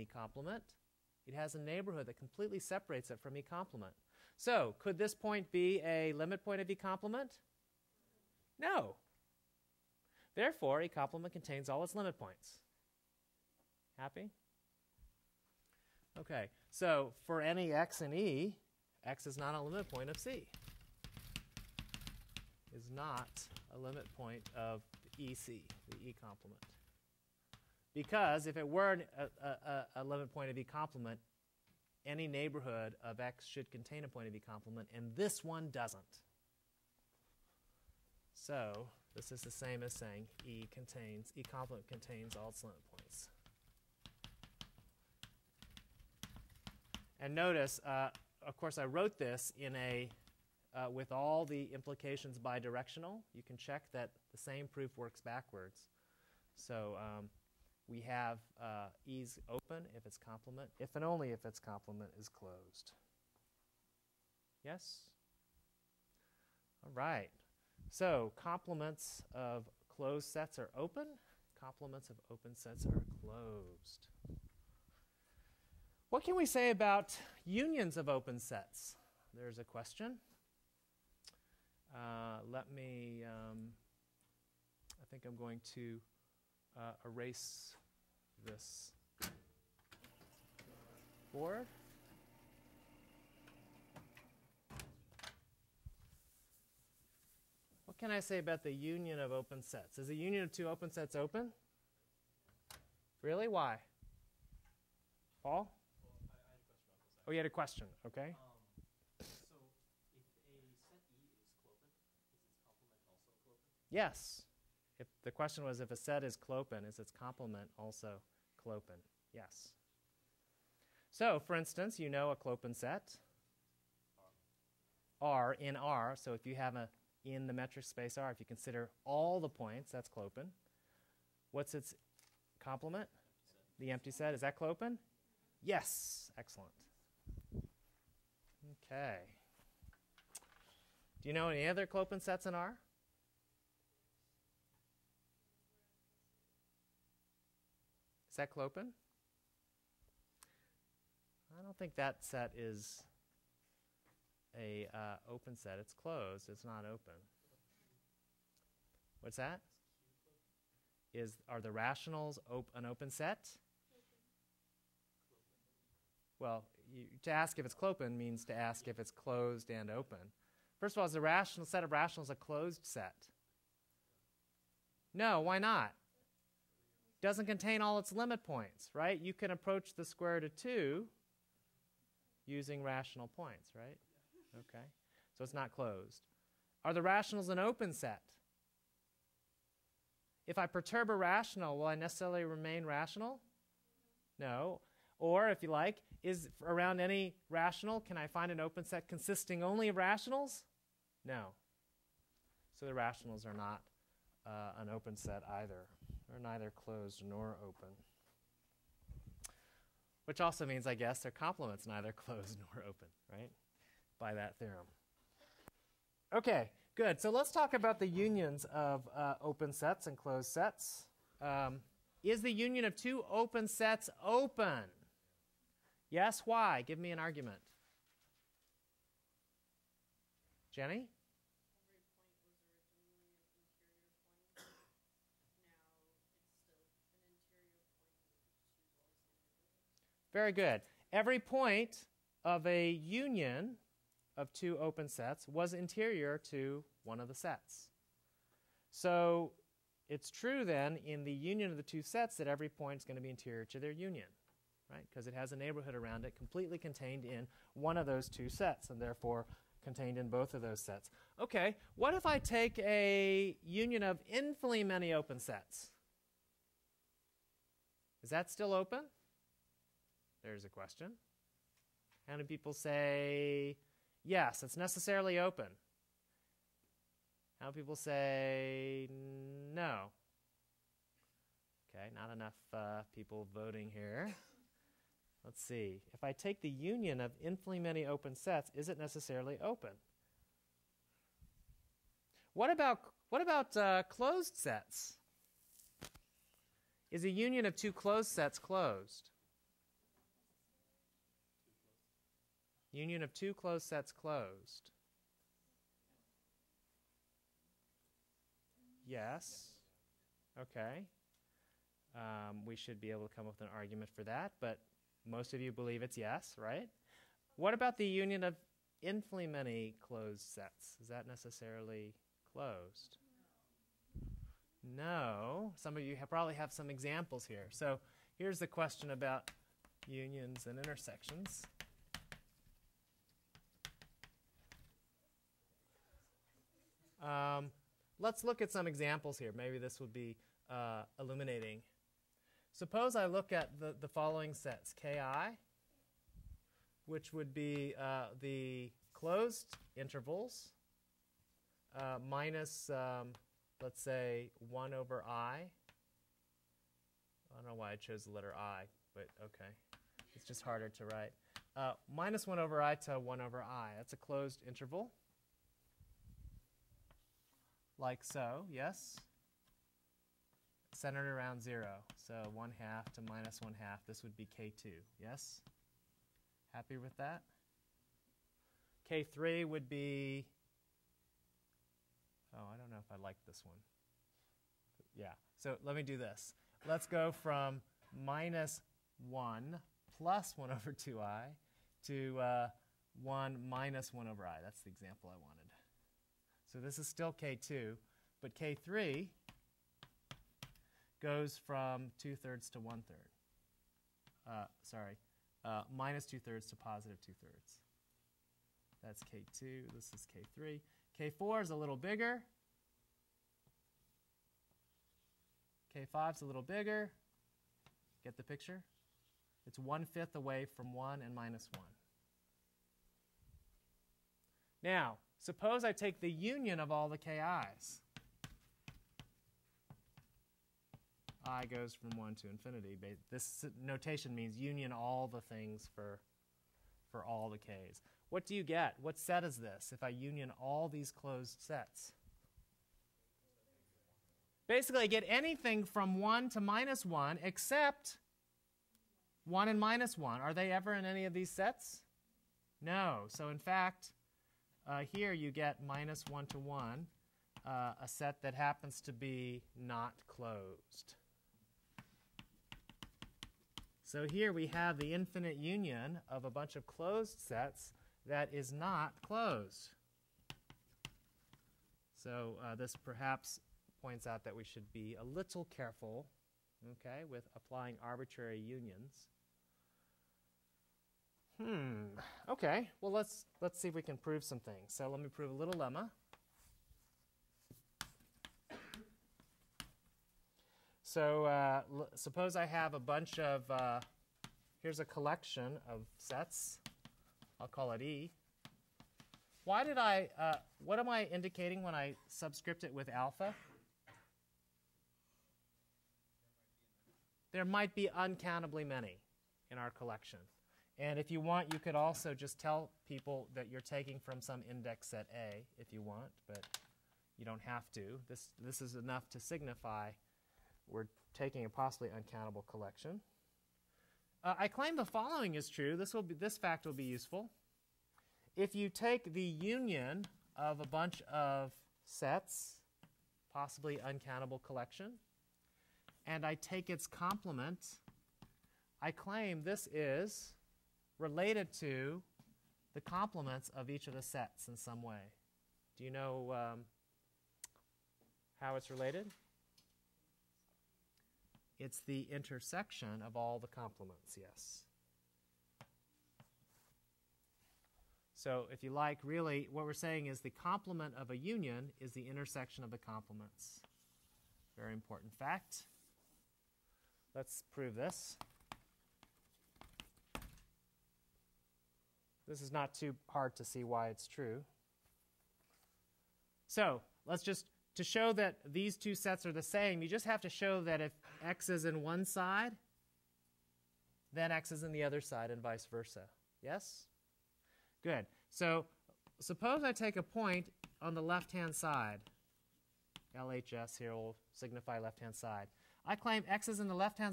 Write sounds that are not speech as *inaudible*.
E complement. It has a neighborhood that completely separates it from E complement. So, could this point be a limit point of E complement? No. Therefore, E complement contains all its limit points. Happy? Okay, so for any x in E, x is not a limit point of C. Is not a limit point of the EC, the E complement. Because if it were a, a, a, limit point of E complement, any neighborhood of x should contain a point of E complement, and this one doesn't. So this is the same as saying E contains, E complement contains all its limit points. And notice, uh, of course, I wrote this in a uh, with all the implications bidirectional. You can check that the same proof works backwards. So um, we have uh, E's open if its complement, if and only if its complement is closed. Yes? All right. So complements of closed sets are open. Complements of open sets are closed. What can we say about unions of open sets? There's a question. Uh, let me, um, I think I'm going to uh, erase this board. What can I say about the union of open sets? Is the union of two open sets open? Really? Why? Paul? Well, I, oh, you had a question. Okay. Um, so if a set E is clopen, is its complement also clopen? Yes. If the question was if a set is clopen, is its complement also clopen? Yes. So, for instance, you know a clopen set R in R. So if you have a in the metric space R, if you consider all the points, that's clopen. What's its complement? The empty set. Is that clopen? Yes. Excellent. Okay. Do you know any other clopen sets in R? Is that clopen? I don't think that set is a uh, open set. It's closed. It's not open. What's that? Is are the rationals op- an open set? Well, you, to ask if it's clopen means to ask if it's closed and open. First of all, is the rational set of rationals a closed set? No, why not? Doesn't contain all its limit points, right? You can approach the square root of 2 using rational points, right? Okay. So it's not closed. Are the rationals an open set? If I perturb a rational, will I necessarily remain rational? No. Or, if you like, is around any rational, can I find an open set consisting only of rationals? No. So the rationals are not uh, an open set either are neither closed nor open. Which also means, I guess, their complements neither *laughs* closed nor open, right? By that theorem. Okay, good. So let's talk about the unions of uh, open sets and closed sets. Um, is the union of two open sets open? Yes, why? Give me an argument. Jenny? Very good. Every point of a union of two open sets was interior to one of the sets. So it's true then in the union of the two sets that every point is going to be interior to their union, right? Because it has a neighborhood around it completely contained in one of those two sets and therefore contained in both of those sets. Okay, what if I take a union of infinitely many open sets? Is that still open? There's a question. How many people say, yes, it's necessarily open? How many people say, no? Okay, not enough uh, people voting here. Let's see. If I take the union of infinitely many open sets, is it necessarily open? What about, what about uh, closed sets? Is a union of two closed sets closed? Union of two closed sets closed. Yes. Okay. Um, we should be able to come up with an argument for that, but most of you believe it's yes, right? What about the union of infinitely many closed sets? Is that necessarily closed? No. Some of you have probably have some examples here. So here's the question about unions and intersections. Um, let's look at some examples here. Maybe this would be uh, illuminating. Suppose I look at the, the following sets Ki, which would be uh, the closed intervals uh, minus, um, let's say, 1 over i. I don't know why I chose the letter i, but okay. It's just harder to write. Uh, minus 1 over i to 1 over i. That's a closed interval. Like so, yes? Centered around 0. So 1 half to minus 1 half. This would be k2, yes? Happy with that? K3 would be, oh, I don't know if I like this one. Yeah, so let me do this. Let's go from minus 1 plus 1 over 2i to uh, 1 minus 1 over i. That's the example I wanted. So this is still k2, but k3 goes from 2 thirds to 1 third. Uh, sorry, uh, minus 2 thirds to positive 2 thirds. That's K2. This is K3. K4 is a little bigger. K5 is a little bigger. Get the picture? It's one fifth away from 1 and minus 1. Now, suppose I take the union of all the KIs. i goes from 1 to infinity. This notation means union all the things for, for all the k's. What do you get? What set is this if I union all these closed sets? Basically, I get anything from 1 to minus 1 except 1 and minus 1. Are they ever in any of these sets? No. So in fact, uh, here you get minus 1 to 1, uh, a set that happens to be not closed. So here we have the infinite union of a bunch of closed sets that is not closed. So uh, this perhaps points out that we should be a little careful, okay, with applying arbitrary unions. Hmm. Okay. Well, let's let's see if we can prove some things. So let me prove a little lemma. So uh, suppose I have a bunch of, uh, here's a collection of sets. I'll call it E. Why did I, uh, what am I indicating when I subscript it with alpha? There might be uncountably many in our collection. And if you want, you could also just tell people that you're taking from some index set A if you want, but you don't have to. This, this is enough to signify we're taking a possibly uncountable collection. Uh, I claim the following is true. This, will be, this fact will be useful. If you take the union of a bunch of sets, possibly uncountable collection, and I take its complement, I claim this is related to the complements of each of the sets in some way. Do you know um, how it's related? It's the intersection of all the complements, yes. So if you like, really, what we're saying is the complement of a union is the intersection of the complements. Very important fact. Let's prove this. This is not too hard to see why it's true. So let's just to show that these two sets are the same, you just have to show that if x is in one side, then x is in the other side and vice versa. Yes? Good. So suppose I take a point on the left-hand side. LHS here will signify left-hand side. I claim x is in the left-hand